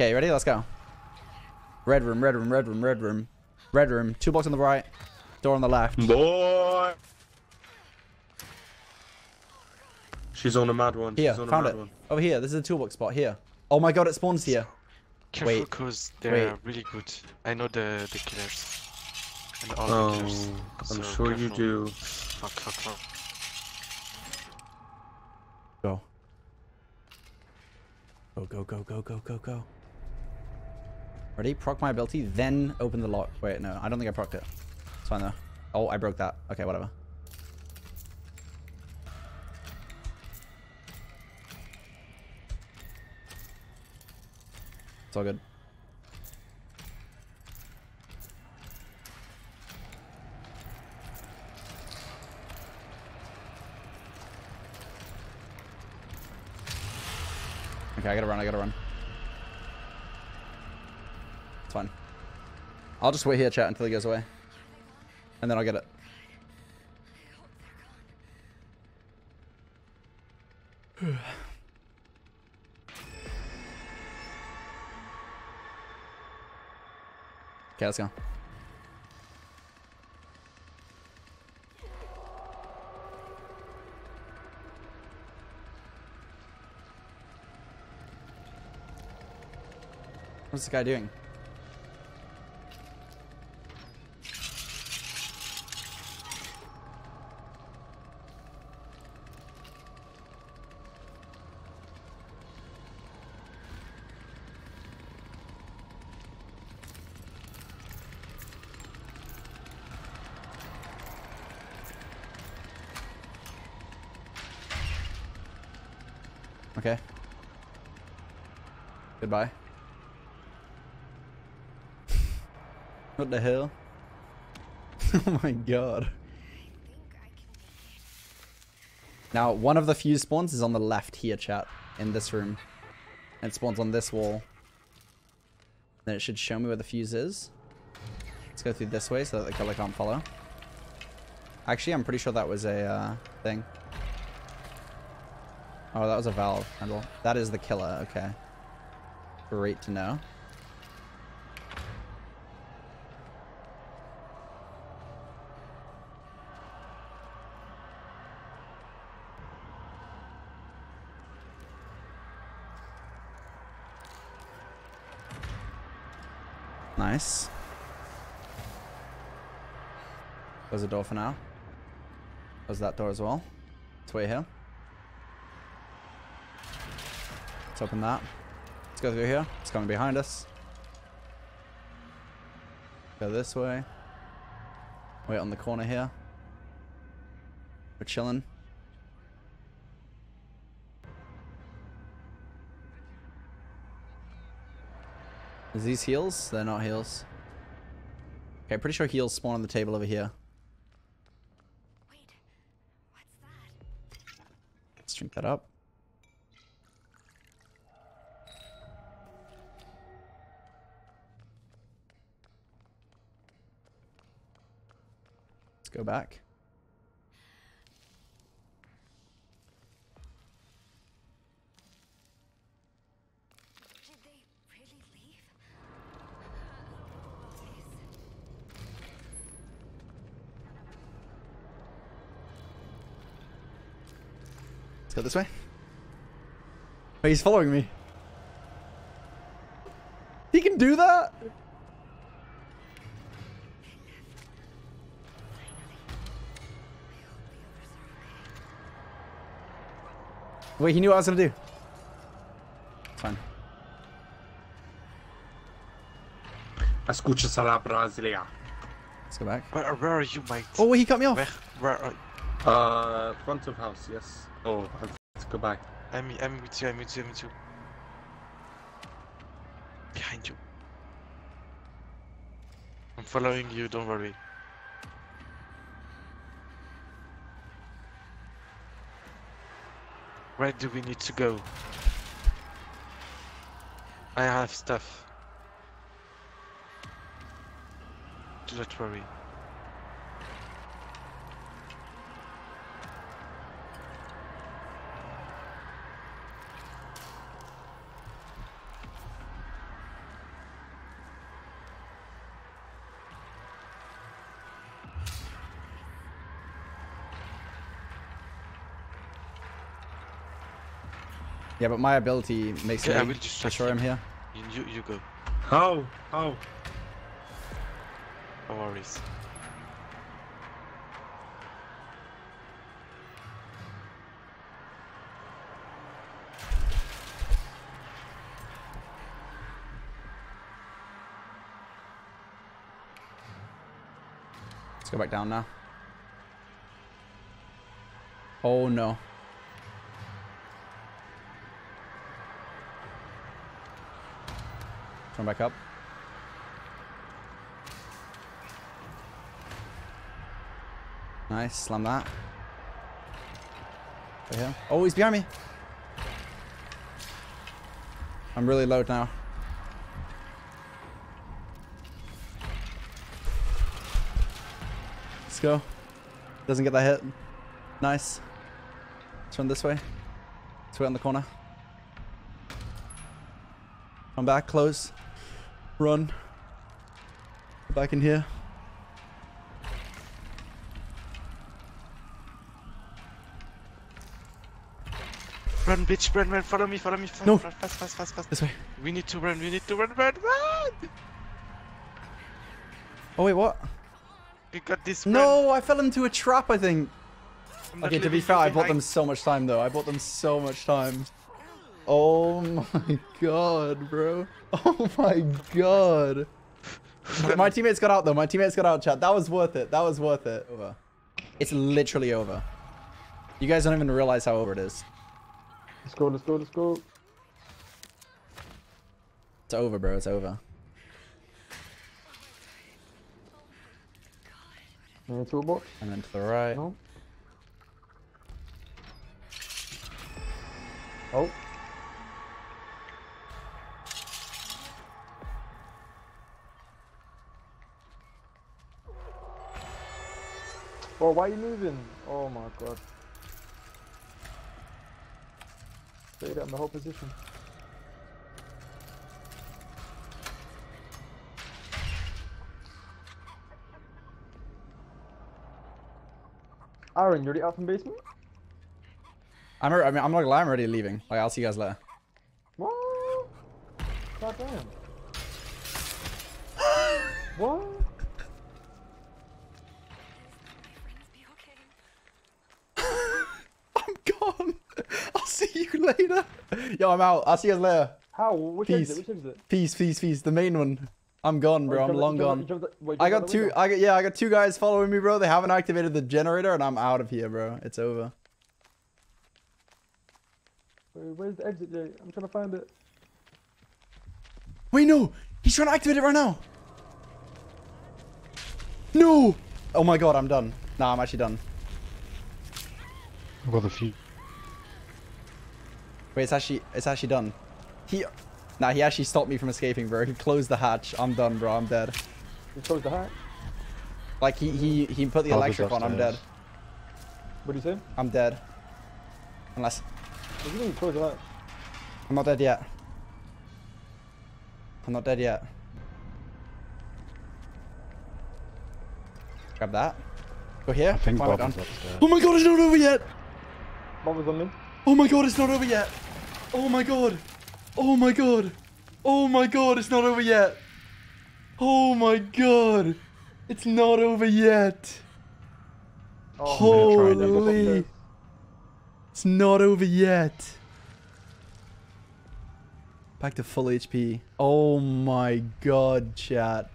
Okay, ready? Let's go. Red room, red room, red room, red room. Red room. Two blocks on the right. Door on the left. Boy! She's on a mad one. Here, She's on a found mad it. one. Over here. This is a toolbox spot. Here. Oh my god, it spawns here. Careful, Wait. cause they're Wait. really good. I know the the killers. And all the oh, killers. Oh, I'm so sure you do. Fuck, fuck, fuck. Go. Go, go, go, go, go, go, go. Ready? Proc my ability, then open the lock. Wait, no, I don't think I procced it. It's fine though. Oh, I broke that. Okay, whatever. It's all good. Okay, I gotta run, I gotta run. It's fine. I'll just wait here, chat, until he goes away. And then I'll get it. okay, let's go. What's this guy doing? Okay. Goodbye. What the hell? oh my god. Now, one of the fuse spawns is on the left here, chat. In this room. And it spawns on this wall. Then it should show me where the fuse is. Let's go through this way so that the killer can't follow. Actually, I'm pretty sure that was a uh, thing. Oh, that was a valve handle. That is the killer, okay. Great to know. Nice. There's a door for now. There's that door as well. It's way here. Let's open that. Let's go through here. It's coming behind us. Go this way. Wait on the corner here. We're chilling. Is these heals? They're not heals. Okay, pretty sure heals spawn on the table over here. Wait, what's that? Let's drink that up. Go back. Let's go this way. Wait, he's following me. He can do that? Wait, he knew what I was gonna do. It's fine. Escuchas a la Brasilia. Let's go back. Where, where are you, mate? Oh, he cut me off. Where, where are Uh, front of house, yes. Oh, let's go back. I'm, I'm with you, I'm with you, I'm with you. Behind you. I'm following you, don't worry. Where do we need to go? I have stuff. Do not worry. Yeah, but my ability makes Okay, I me will just destroy him here. You, you, you go. How? How? No worries. Let's go back down now. Oh no. Turn back up. Nice, slam that. Right here. Oh, he's behind me. I'm really low now. Let's go. Doesn't get that hit. Nice. Let's this way. Let's wait on the corner. Come back, close. Run. Back in here. Run, bitch, run, run, follow me, follow me, follow No. fast, fast, fast, fast. This way. We need to run, we need to run, run, run! Oh wait, what? We got this. run. No, I fell into a trap, I think. I'm Okay, to be fair, I bought them so much time though. I bought them so much time. Oh my god, bro. Oh my god. my teammates got out though. My teammates got out, chat. That was worth it. That was worth it. Over. It's literally over. You guys don't even realize how over it is. Let's go, let's go, let's go. It's over, bro. It's over. In the toolbox. And then to the right. No. Oh. Oh, why are you moving? Oh my god. Stay in the whole position. Ayrun, you're the out from basement? I'm. I mean, I'm not gonna lie. I'm already leaving. Like, I'll see you guys later. What? God damn. Later. Yo, I'm out. I'll see you guys later. How? Which Peace. exit? Which exit? Peace, peace, peace. The main one. I'm gone, bro. Oh, I'm long you gone. you wait, I got two. I got yeah. I got two guys following me, bro. They haven't activated the generator, and I'm out of here, bro. It's over. Wait, where's the exit gate? I'm trying to find it. Wait, no. He's trying to activate it right now. No. Oh my god, I'm done. Nah, I'm actually done. I've got a few. Wait, it's actually it's actually done. He, nah, he actually stopped me from escaping, bro. He closed the hatch. I'm done, bro. I'm dead. He closed the hatch. Like he he he put the I'll electric on. I'm dead. What do you say? I'm dead. Unless What do you mean you closed the hatch? I'm not dead yet. I'm not dead yet. Grab that. Go here. I think Climb Bob is upstairs. Oh my god, it's not over yet! Bob was on me. Oh my god, it's not over yet! Oh my god! Oh my god! Oh my god, it's not over yet! Oh my god! It's not over yet! Oh, I'm gonna try it. Holy! It's not over yet! Back to full HP. Oh my god, chat.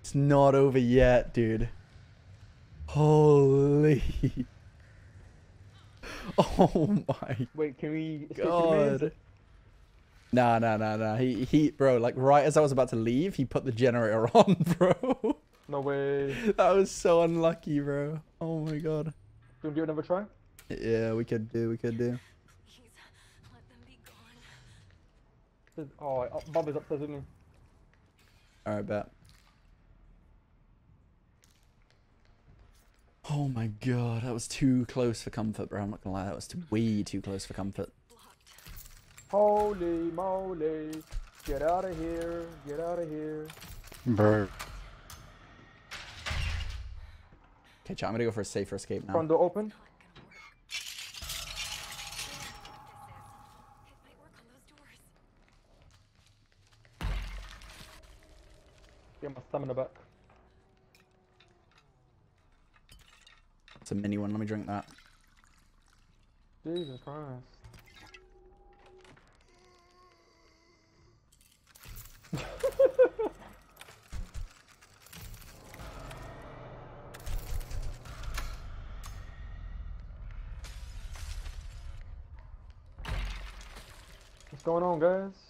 It's not over yet, dude. Holy. Oh my Wait, can we god. Nah, nah, nah, nah. He, he, bro, like right as I was about to leave, he put the generator on, bro. No way. that was so unlucky, bro. Oh my god. Can we do it another try? Yeah, we could do, we could do. Please, let them be gone. Oh, Bob is upstairs with me. Alright, bet. Oh my god, that was too close for comfort, bro. I'm not gonna lie, that was too, way too close for comfort. Holy moly, get out of here, get out of here. Bro. Okay, chat, I'm gonna go for a safer escape now. Front door open. Get my thumb in the back. It's a mini one. Let me drink that. Jesus Christ. What's going on, guys?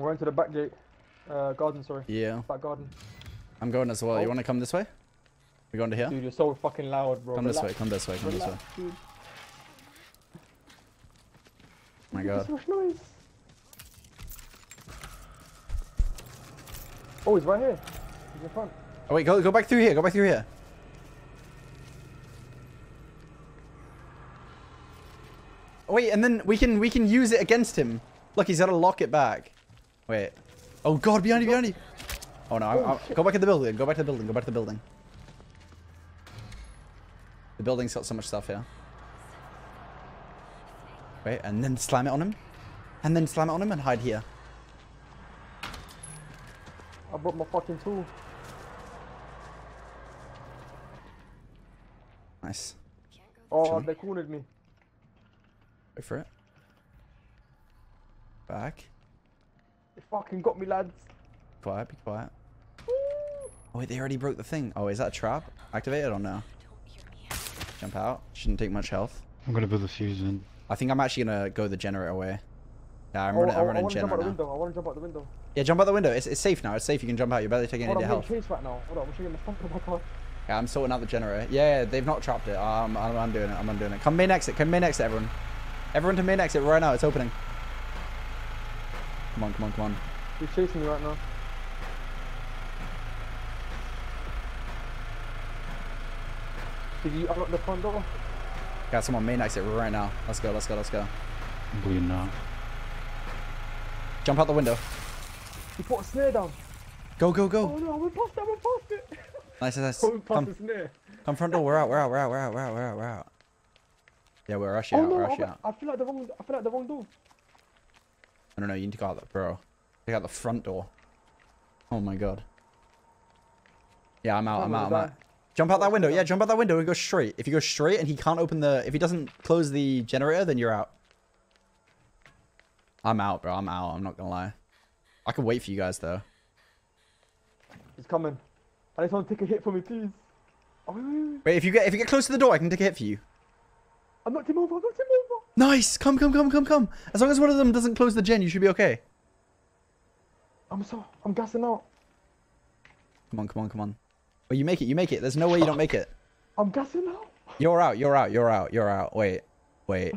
I'm going to the back gate. Uh, garden, sorry. Yeah. Back garden. I'm going as well. You Oh. want to come this way? We going to here? Dude, you're so fucking loud, bro. Come this way. Come this way. Come this way. Dude. My God. So much noise. Oh, he's right here. He's in front. Oh wait, go go back through here. Go back through here. Oh, wait, and then we can we can use it against him. Look, he's got to lock it back. Wait. Oh God, behind you, behind you. Oh no, Oh, I, I, shit. go back to the building. Go back to the building. Go back to the building. The building's got so much stuff here. Wait, and then slam it on him, and then slam it on him and hide here. I brought my fucking tool. Nice. Oh, Actually. they cornered me. Wait for it. Back. They fucking got me, lads. Quiet, be quiet. Oh wait, they already broke the thing. Oh, is that a trap? Activated or no? Jump out. Shouldn't take much health. I'm gonna put the fuse in. I think I'm actually gonna go the generator way. Yeah, I'm Oh, running, I, I'm I, running want to jump out generator the window. I want to jump out the window. Yeah, jump out the window. It's, it's safe now. It's safe. You can jump out. You're barely taking Hold any on, I'm health. getting chased right now. Hold on, I'm showing you my fucking my car. Yeah, I'm sorting out the generator. Yeah, yeah, they've not trapped it. Um, I'm, I'm doing it. I'm undoing it. Come main exit. Come main exit, everyone. Everyone to main exit right now. It's opening. Come on, come on, come on. He's chasing me right now. Did you unlock the front door? Got someone main exit right now. Let's go, let's go, let's go. I'm bleeding out. Jump out the window. He put a snare down. Go, go, go. Oh no, we're past that, we're past it. Nice, nice, We're nice. past Come, the come front door. We're out, we're out, we're out, we're out, we're out, we're out, we're out. Yeah, we're rushing Oh out, we're rushing I, out. I feel like the wrong. I feel like the wrong door. I don't know, you need to go out the, bro. Take out the front door. Oh my god. Yeah, I'm out, oh I'm I'm out, I'm out. Jump out that Oh, window. Yeah, jump out that window and go straight. If you go straight and he can't open the, if he doesn't close the generator, then you're out. I'm out, bro. I'm out. I'm not gonna lie. I can wait for you guys though. He's coming. I just want to take a hit for me, please. Oh, wait, wait, wait. Wait, if you get if you get close to the door, I can take a hit for you. I knocked him over. I knocked him over. Nice. Come, come, come, come, come. As long as one of them doesn't close the gen, you should be okay. I'm so. I'm gassing out. Come on, come on, come on. Well, you make it. You make it. There's no way you don't make it. I'm gassing out. You're out. You're out. You're out. You're out. Wait. Wait.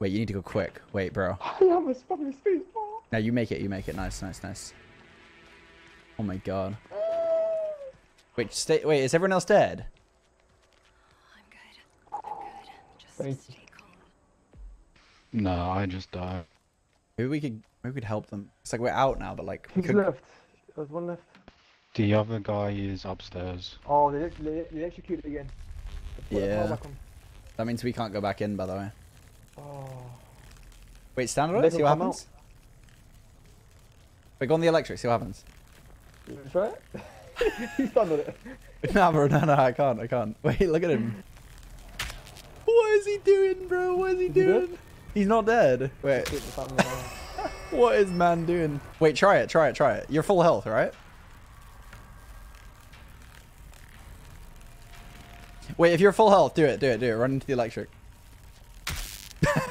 Wait, you need to go quick. Wait, bro. I am a fucking space bar. Now you make it. You make it. Nice, nice, nice. Oh my god. Wait, stay. Wait, is everyone else dead? I'm good. I'm good. Just Thank stay calm. No, I just died. Maybe we could. Maybe we could help them. It's like we're out now, but like we Who's could. left? There's one left. The other guy is upstairs. Oh, they, they, they executed again. They put the power Yeah. That means we can't go back in, by the way. Oh. Wait, stand on They it. See what come happens. Wait, go on the electric. See what happens. Try it? He's done with it. nah, bro. No, no, I can't. I can't. Wait, look at him. What is he doing, bro? What is he Is he doing? He's not dead. Wait, Shit, the family now. what is man doing? Wait, try it. Try it. Try it. You're full health, right? Wait, if you're full health, do it. Do it. Do it. Run into the electric.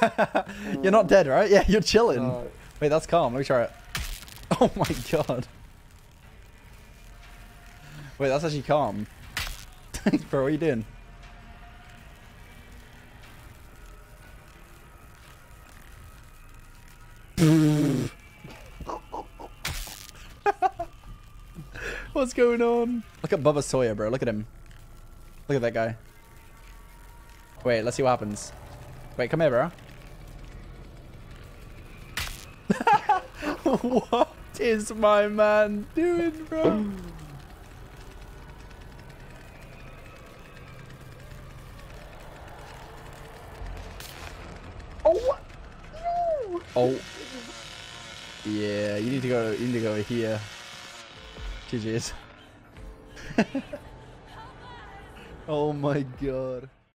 you're not dead, right? Yeah, you're chilling. Uh, Wait, that's calm. Let me try it. Oh my god. Wait, that's actually calm. Bro, what are you doing? What's going on? Look at Bubba Sawyer, bro. Look at him. Look at that guy. Wait, let's see what happens. Wait, come here, bro. what is my man doing, bro? Oh, no. Oh. Yeah, you need to go, you need to go here. GG's. oh my god.